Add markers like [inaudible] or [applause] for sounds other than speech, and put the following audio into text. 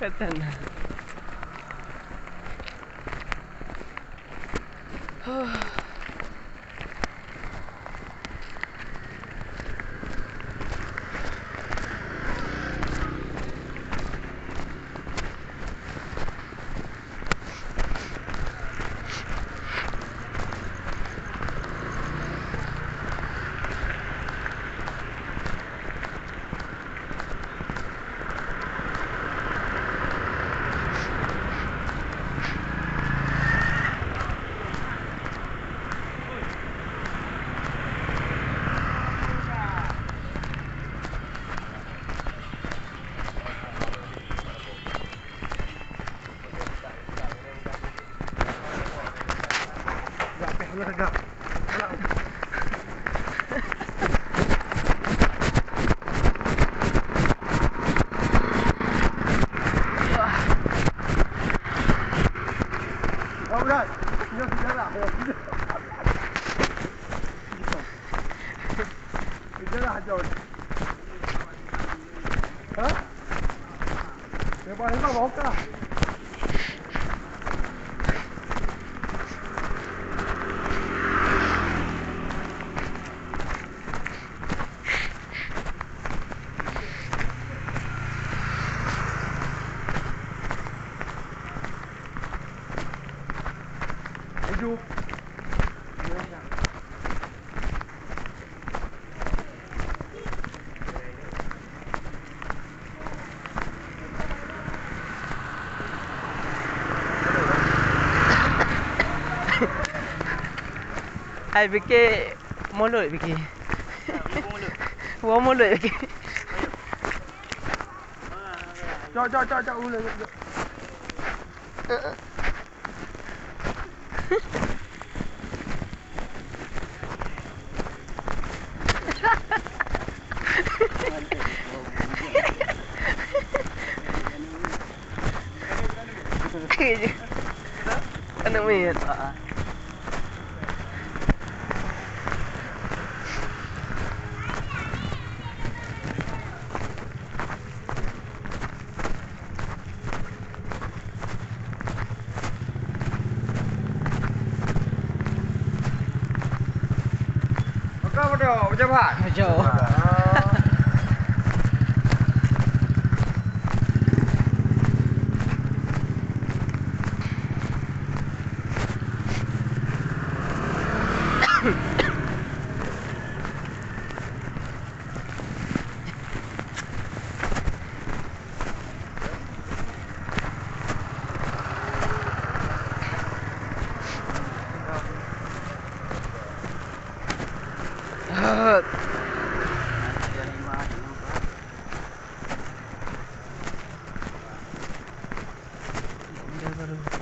Katan na. Oh. let it go. Ha? Ya bari bak bak. Du. [laughs] Ai fikir mulut fikir. Buang mulut fikir. Cho cho cho cho [laughs] 그지? 너무 예뻐. เจ้าจะผ่านเจ้ Hallelujah.